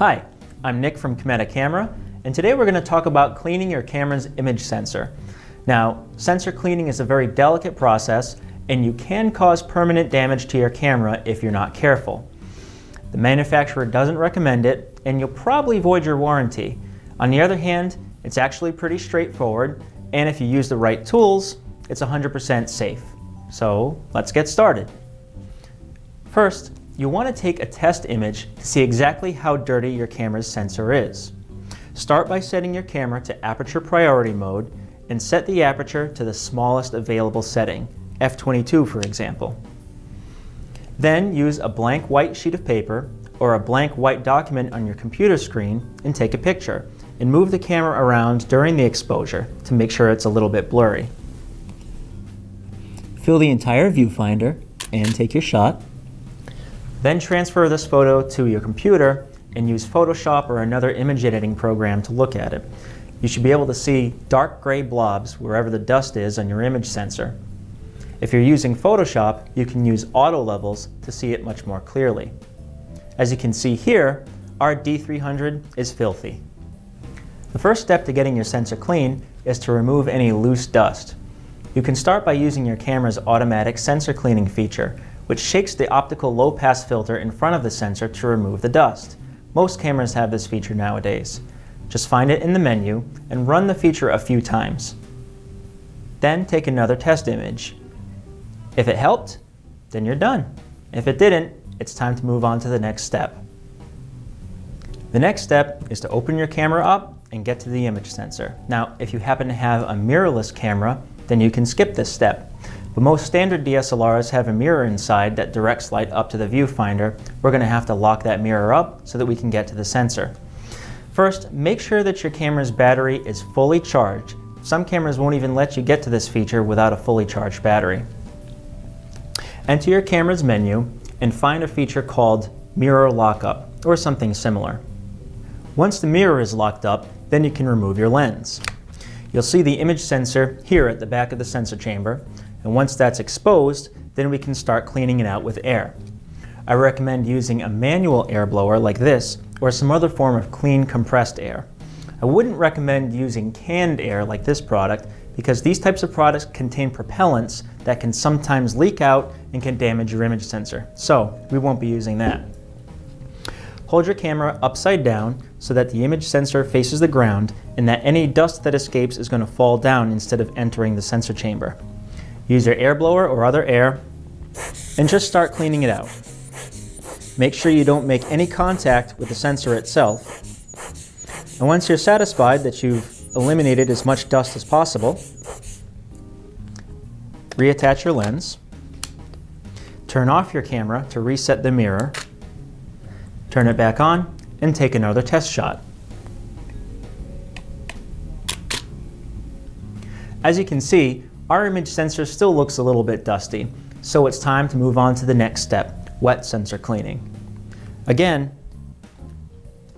Hi, I'm Nick from Cameta Camera, and today we're going to talk about cleaning your camera's image sensor. Now, sensor cleaning is a very delicate process, and you can cause permanent damage to your camera if you're not careful. The manufacturer doesn't recommend it, and you'll probably void your warranty. On the other hand, it's actually pretty straightforward, and if you use the right tools, it's 100% safe. So let's get started. First, you want to take a test image to see exactly how dirty your camera's sensor is. Start by setting your camera to aperture priority mode and set the aperture to the smallest available setting, f22 for example. Then use a blank white sheet of paper or a blank white document on your computer screen and take a picture and move the camera around during the exposure to make sure it's a little bit blurry. Fill the entire viewfinder and take your shot. Then transfer this photo to your computer and use Photoshop or another image editing program to look at it. You should be able to see dark gray blobs wherever the dust is on your image sensor. If you're using Photoshop, you can use auto levels to see it much more clearly. As you can see here, our D300 is filthy. The first step to getting your sensor clean is to remove any loose dust. You can start by using your camera's automatic sensor cleaning feature, which shakes the optical low-pass filter in front of the sensor to remove the dust. Most cameras have this feature nowadays. Just find it in the menu and run the feature a few times. Then take another test image. If it helped, then you're done. If it didn't, it's time to move on to the next step. The next step is to open your camera up and get to the image sensor. Now, if you happen to have a mirrorless camera, then you can skip this step. But most standard DSLRs have a mirror inside that directs light up to the viewfinder. We're going to have to lock that mirror up so that we can get to the sensor. First, make sure that your camera's battery is fully charged. Some cameras won't even let you get to this feature without a fully charged battery. Enter your camera's menu and find a feature called Mirror Lockup, or something similar. Once the mirror is locked up, then you can remove your lens. You'll see the image sensor here at the back of the sensor chamber, and once that's exposed, then we can start cleaning it out with air. I recommend using a manual air blower like this, or some other form of clean compressed air. I wouldn't recommend using canned air like this product because these types of products contain propellants that can sometimes leak out and can damage your image sensor. So we won't be using that. Hold your camera upside down so that the image sensor faces the ground and that any dust that escapes is going to fall down instead of entering the sensor chamber. Use your air blower or other air and just start cleaning it out. Make sure you don't make any contact with the sensor itself. And once you're satisfied that you've eliminated as much dust as possible, reattach your lens, turn off your camera to reset the mirror, turn it back on, and take another test shot. As you can see, our image sensor still looks a little bit dusty, so it's time to move on to the next step, wet sensor cleaning. Again,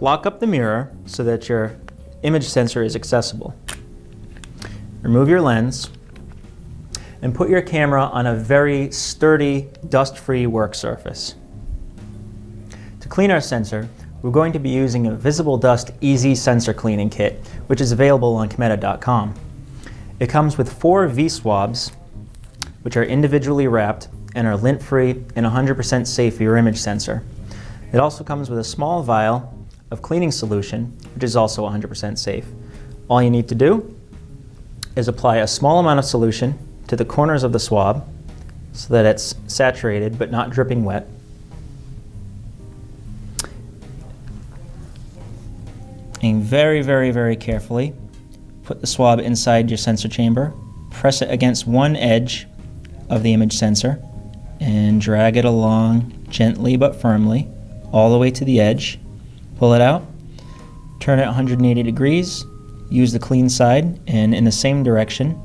lock up the mirror so that your image sensor is accessible. Remove your lens and put your camera on a very sturdy, dust-free work surface. To clean our sensor, we're going to be using a Visible Dust Easy Sensor Cleaning Kit, which is available on Cameta.com. It comes with four V-swabs, which are individually wrapped and are lint-free and 100% safe for your image sensor. It also comes with a small vial of cleaning solution, which is also 100% safe. All you need to do is apply a small amount of solution to the corners of the swab so that it's saturated but not dripping wet. And very, very, very carefully put the swab inside your sensor chamber, press it against one edge of the image sensor, and drag it along gently but firmly all the way to the edge. Pull it out, turn it 180 degrees, use the clean side, and in the same direction,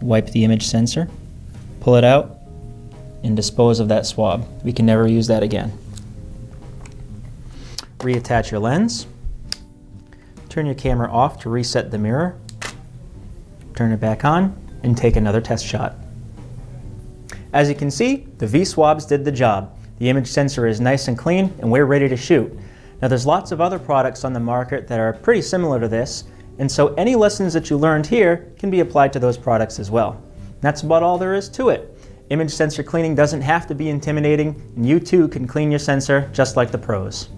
wipe the image sensor, pull it out, and dispose of that swab. We can never use that again. Reattach your lens. Turn your camera off to reset the mirror. Turn it back on and take another test shot. As you can see, the V-swabs did the job. The image sensor is nice and clean and we're ready to shoot. Now there's lots of other products on the market that are pretty similar to this, and so any lessons that you learned here can be applied to those products as well. That's about all there is to it. Image sensor cleaning doesn't have to be intimidating, and you too can clean your sensor just like the pros.